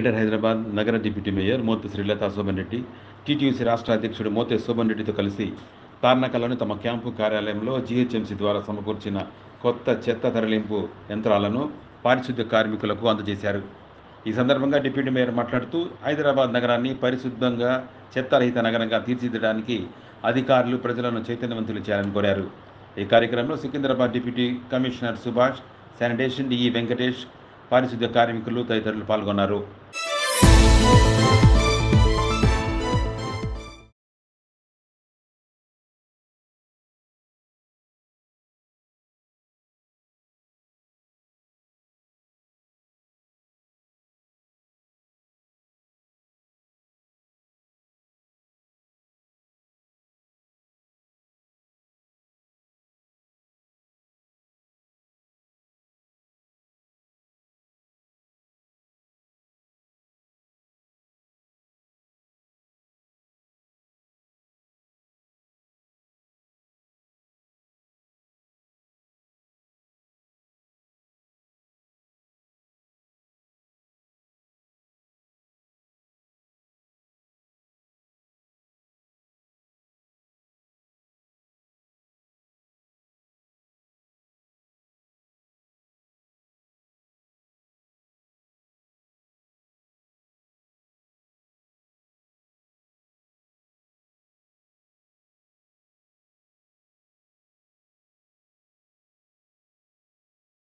Greater Hyderabad నగర deputy mayor Moti Srilatha Shobhan Reddy TTUC రాష్ట్ర అధ్యక్షుడు మోతే శోభన్ రెడ్డితో కలిసి తార్నకల్లోని తమ క్యాంపు కార్యాలయంలో జీహెచ్ఎంసీ ద్వారా సమకూర్చిన కొత్త చెత్త తరలింపు యంత్రాలను పారిశుద్ధ్య కార్మికులకు అందజేశారు. ఈ సందర్భంగా డిప్యూటీ మేయర్ మాట్లాడుతూ హైదరాబాద్ నగరాన్ని పరిశుద్ధంగా చెత్తరహిత నగరంగా తీర్చిదిద్దడానికి అధికారులు ప్రజలను చైతన్యవంతులు చేయాలని కోరారు. ఈ కార్యక్రమంలో Secunderabad deputy commissioner Subhash sanitation DE Venkatesh పారిశుద్ధ్య కార్మికులు తదితరులు పాల్గొన్నారు.